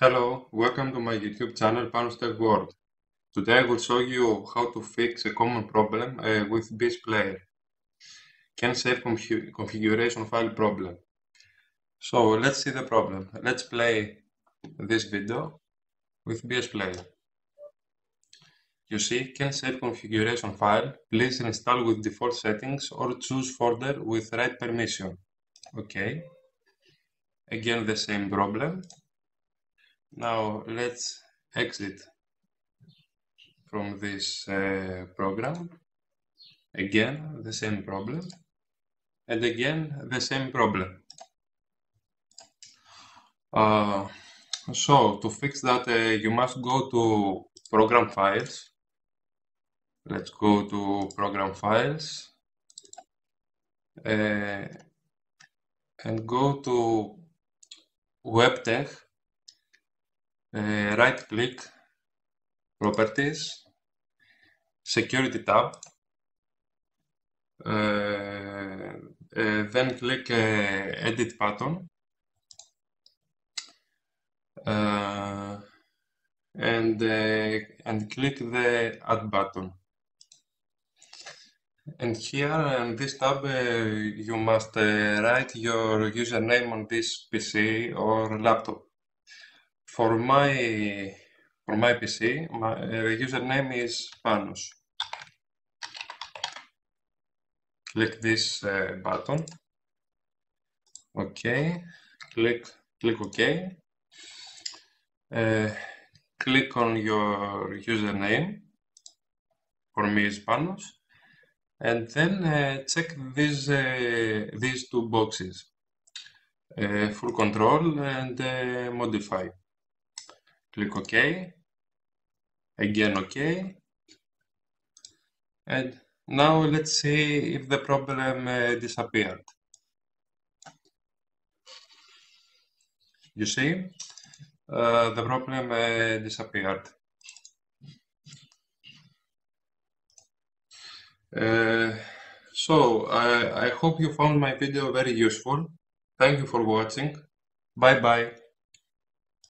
Hello, welcome to my YouTube channel Panos Tech World. Today I will show you how to fix a common problem uh, with BS Player. Can save configuration file problem. So let's see the problem. Let's play this video with BS Player. You see, can save configuration file. Please install with default settings or choose folder with right permission. Okay. Again the same problem. Now let's exit from this uh, program. Again, the same problem. And again, the same problem. Uh, so, to fix that, uh, you must go to Program Files. Let's go to Program Files. Uh, and go to WebTech uh, right click properties security tab. Uh, then click edit button. And and click the add button. And here in this tab uh, you must uh, write your username on this PC or laptop for my for my PC, my uh, username is Panos. Click this uh, button. OK. Click click OK. Uh, click on your username. For me is Panos. And then uh, check these uh, these two boxes. Uh, full control and modify click OK, again OK, and now let's see if the problem uh, disappeared. You see, uh, the problem uh, disappeared. Uh, so, I, I hope you found my video very useful. Thank you for watching. Bye bye.